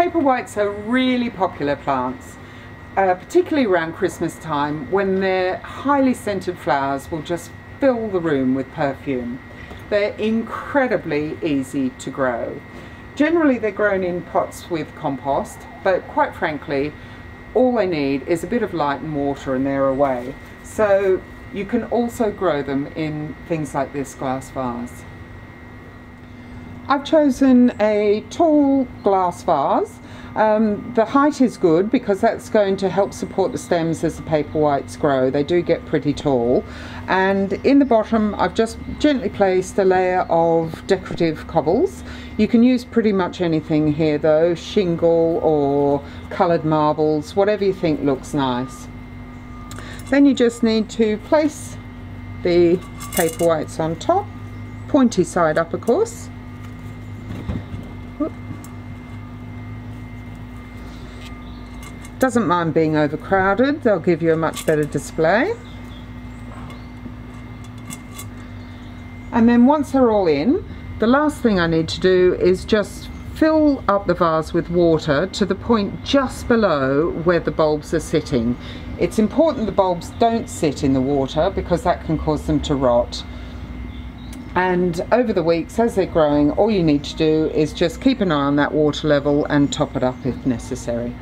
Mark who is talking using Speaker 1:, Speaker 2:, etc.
Speaker 1: paper whites are really popular plants, uh, particularly around Christmas time when their highly scented flowers will just fill the room with perfume. They're incredibly easy to grow. Generally they're grown in pots with compost, but quite frankly, all they need is a bit of light and water and they're away. So you can also grow them in things like this glass vase. I've chosen a tall glass vase. Um, the height is good because that's going to help support the stems as the paper whites grow. They do get pretty tall. And in the bottom I've just gently placed a layer of decorative cobbles. You can use pretty much anything here though, shingle or coloured marbles, whatever you think looks nice. Then you just need to place the paper whites on top, pointy side up of course. Doesn't mind being overcrowded, they'll give you a much better display. And then once they're all in, the last thing I need to do is just fill up the vase with water to the point just below where the bulbs are sitting. It's important the bulbs don't sit in the water because that can cause them to rot. And over the weeks as they're growing, all you need to do is just keep an eye on that water level and top it up if necessary.